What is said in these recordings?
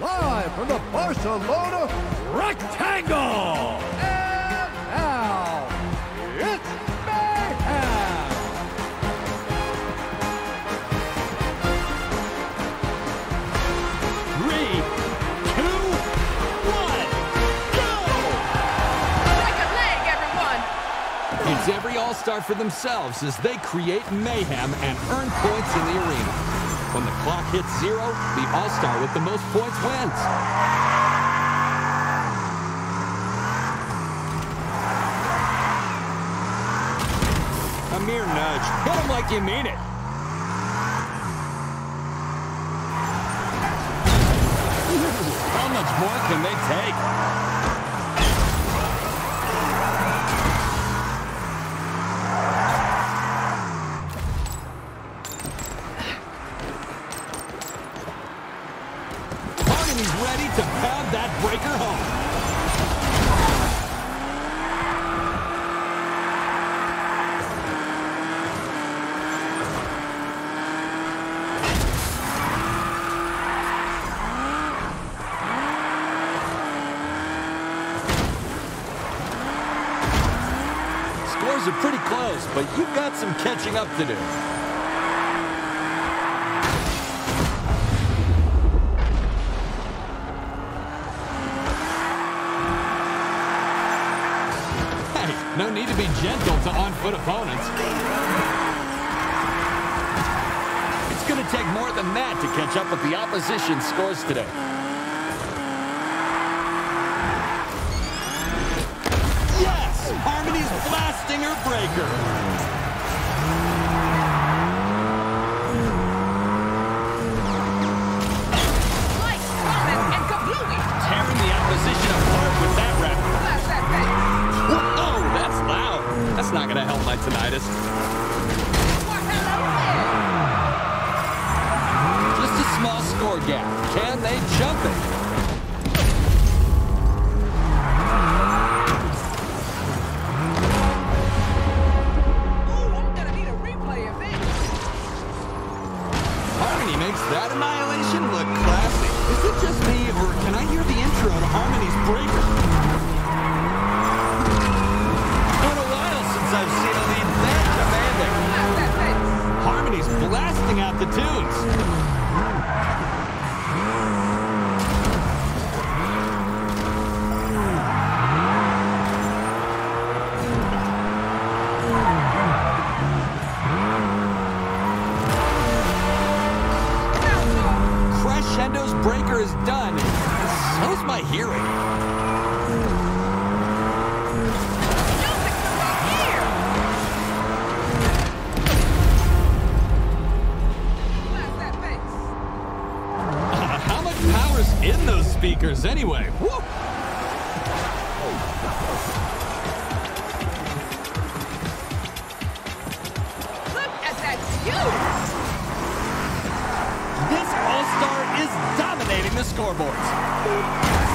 live from the Barcelona Wreck Tangle. And now, it's Mayhem. Three, two, one, go! Leg, everyone! It's every All-Star for themselves as they create mayhem and earn points in the arena. When the clock hits zero, the All-Star with the most points wins. A mere nudge. Hit him like you mean it. How much more can they take? Harmony's ready to pound that breaker home. Scores are pretty close, but you've got some catching up to do. No need to be gentle to on-foot opponents. It's going to take more than that to catch up with the opposition's scores today. Yes! Harmony's blasting her breaker. My tinnitus. Why, hello there! Just a small score gap. Can they jump it? Ooh, I'm gonna need a replay of this! Harmony makes that annihilation look classy. Is it just me, or can I hear the intro to Harmony's Breaker? Blasting out the tunes. Crescendo's breaker is done. So's my hearing. In those speakers anyway? Woo! Look at that view! This All-Star is dominating the scoreboards.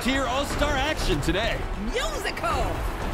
Tier All-Star action today. Musical!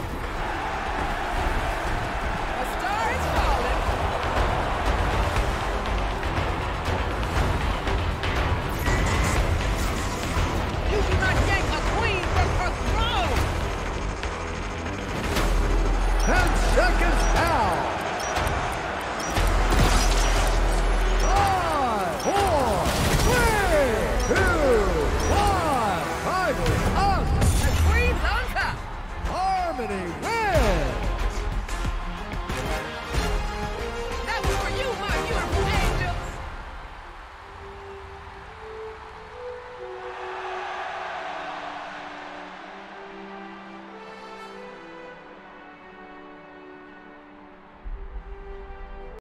One.